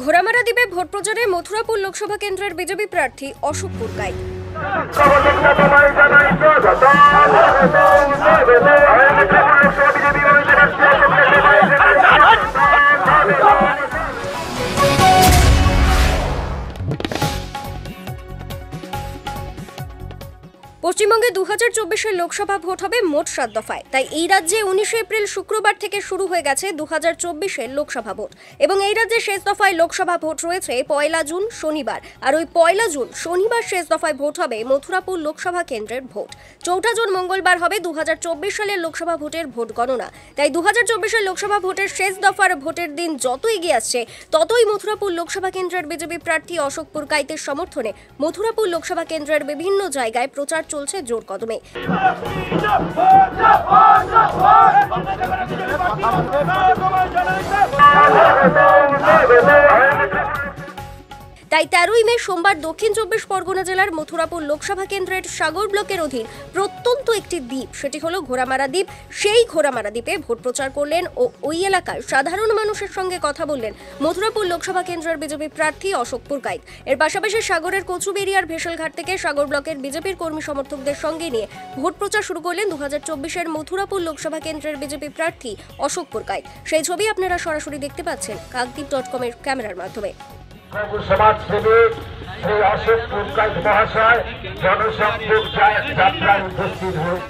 ঘোড়ামারা দিবে ভোট প্রচারে মথুরাপুর লোকসভা কেন্দ্রের বিজেপি প্রার্থী অশোক পুরকাই। পশ্চিমবঙ্গে দু হাজার চব্বিশের লোকসভা ভোট হবে মোট সাত দফায়। তাই এই রাজ্যে উনিশে এপ্রিল শুক্রবার থেকে শুরু হয়ে গেছে দু হাজার চব্বিশের লোকসভা ভোট এবং এই রাজ্যে শেষ দফায় লোকসভা ভোট রয়েছে পয়লা জুন শনিবার। আর ওই পয়লা জুন শনিবার শেষ দফায় ভোট হবে মথুরাপুর লোকসভা কেন্দ্রের ভোট। চৌঠা জুন মঙ্গলবার হবে দু হাজার চব্বিশ সালের লোকসভা ভোটের ভোট গণনা। তাই দু হাজার চব্বিশের লোকসভা ভোটের শেষ দফার ভোটের দিন যত এগিয়ে আসছে, ততই মথুরাপুর লোকসভা কেন্দ্রের বিজেপি প্রার্থী অশোক পুরকাইতের সমর্থনে মথুরাপুর লোকসভা কেন্দ্রের বিভিন্ন জায়গায় প্রচার চলছে জোর কদমে তাই তেরোই মে সোমবার দক্ষিণ চব্বিশ পরগনা জেলার মথুরাপুর লোকসভা কেন্দ্রের সাগর ব্লকের অধীন প্রত্যন্ত একটি দ্বীপ। সেটি হলো ঘোড়ামারা দ্বীপ। সেই ঘোড়ামারা দ্বীপে ভোট প্রচার করলেন ও ওই এলাকার সাধারণ মানুষের সঙ্গে কথা বললেন মথুরাপুর লোকসভা কেন্দ্রের বিজেপি প্রার্থী অশোক পুরকাইত এর পাশাপাশি সাগরের কচুবেরিয়ার ভেসেলঘাট থেকে সাগর ব্লকের বিজেপির কর্মী সমর্থকদের সঙ্গে নিয়ে ভোট প্রচার শুরু করলেন দু হাজার চব্বিশের মথুরাপুর লোকসভা কেন্দ্রের বিজেপি প্রার্থী অশোক পুরকাইত সেই ছবি আপনারা সরাসরি দেখতে পাচ্ছেন কাকদ্বীপ ডট কমের ক্যামেরার মাধ্যমে। প্রভু সমাজসেবী শ্রী অশোক পুরকাইত মহাশয় জনসম্পর্ক যাত্রায় উপস্থিত হয়ে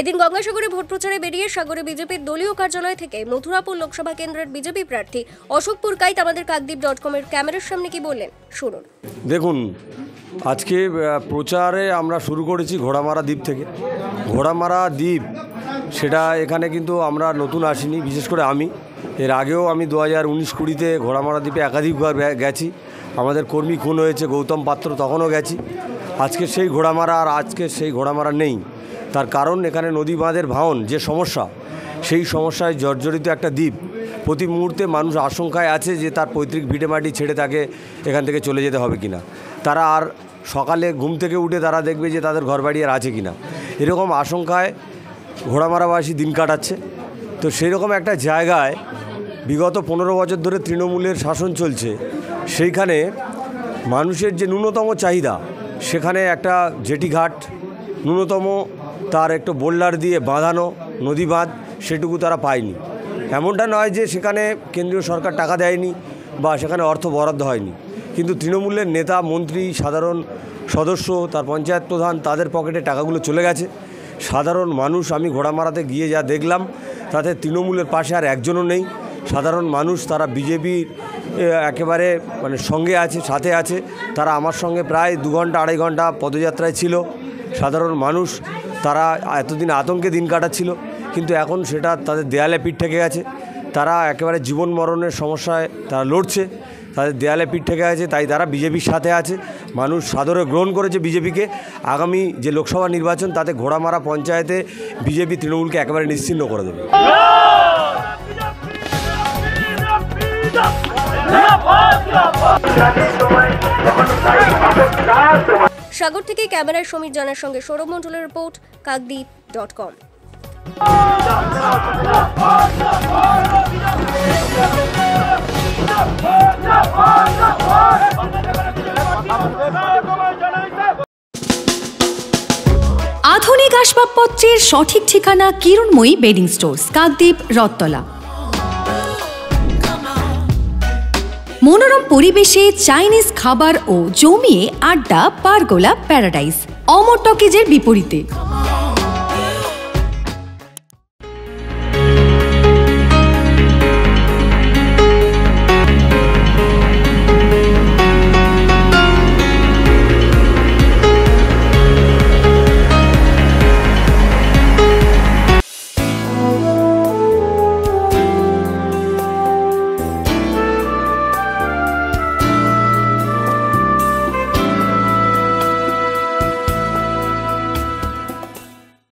এদিন গঙ্গাসাগরে ভোট প্রচারে বেরিয়ে সাগরে বিজেপির দলীয় কার্যালয় থেকে মথুরাপুর লোকসভা কেন্দ্রের বিজেপি প্রার্থী অশোক পুরকাইত আমাদের কাকদ্বীপ ডট কমের ক্যামেরার সামনে কি বললেন? শুনুন। দেখুন আজকে প্রচারে আমরা শুরু করেছি ঘোড়ামারা দ্বীপ থেকে। ঘোড়ামারা দ্বীপ সেটা এখানে কিন্তু আমরা নতুন আসিনি বিশেষ করে আমি। এর আগেও আমি দু হাজার উনিশ কুড়িতে ঘোড়ামারা দ্বীপে একাধিকবার গেছি। আমাদের কর্মী খুন হয়েছে, গৌতম পাত্র তখনও গেছি। আজকে সেই ঘোড়ামারা আর আজকে সেই ঘোড়ামারা নেই। তার কারণ এখানে নদী বাঁধের ভাঙন, যে সমস্যা, সেই সমস্যায় জর্জরিত একটা দ্বীপ। প্রতি মুহূর্তে মানুষ আশঙ্কায় আছে যে তার পৈতৃক ভিটেমাটি ছেড়ে তাকে এখান থেকে চলে যেতে হবে কিনা। তারা আর সকালে ঘুম থেকে উঠে তারা দেখবে যে তাদের ঘরবাড়ি আর আছে কিনা। এরকম আশঙ্কায় ঘোড়ামারাবাসী দিন কাটাচ্ছে। তো সেই রকম একটা জায়গায় বিগত পনেরো বছর ধরে তৃণমূলের শাসন চলছে, সেইখানে মানুষের যে ন্যূনতম চাহিদা, সেখানে একটা জেটিঘাট, ন্যূনতম তার একটু বোল্ডার দিয়ে বাঁধানো নদী বাঁধ, সেটুকু তারা পায়নি। এমনটা নয় যে সেখানে কেন্দ্রীয় সরকার টাকা দেয়নি বা সেখানে অর্থ বরাদ্দ হয়নি। কিন্তু তৃণমূলের নেতা, মন্ত্রী, সাধারণ সদস্য, তার পঞ্চায়েত প্রধান, তাদের পকেটে টাকাগুলো চলে গেছে। সাধারণ মানুষ, আমি ঘোড়ামারাতে গিয়ে যা দেখলাম, তাতে তৃণমূলের পাশে আর একজনও নেই। সাধারণ মানুষ তারা বিজেপির একেবারে মানে সঙ্গে আছে, সাথে আছে। তারা আমার সঙ্গে প্রায় দু ঘণ্টা, আড়াই ঘণ্টা পদযাত্রায় ছিল। সাধারণ মানুষ তারা এতদিন আতঙ্কে দিন কাটাচ্ছিল, কিন্তু এখন সেটা তাদের দেয়ালে পিঠ থেকে গেছে। তারা একেবারে জীবন মরণের সমস্যায় তারা লড়ছে, তাদের দেয়ালে পিঠ থেকে গেছে, তাই তারা বিজেপির সাথে আছে। মানুষ সাদরে গ্রহণ করেছে বিজেপিকে। আগামী যে লোকসভা নির্বাচন, তাতে ঘোড়ামারা পঞ্চায়েতে বিজেপি তৃণমূলকে একেবারে নিশ্চিন্ন করে দেবে। সাগর থেকে ক্যামেরায় সমীর জানার সঙ্গে সৌরভ মণ্ডলের রিপোর্ট কাকদ্বীপ ডট কম আধুনিক আসবাবপত্রের সঠিক ঠিকানা কিরণময়ী বেডিং স্টোর্স, কাকদ্বীপ রত্তলা। মনোরম পরিবেশে চাইনিজ খাবার ও জমিয়ে আড্ডা পারগোলা প্যারাডাইস। অমর টকেজের বিপরীতে।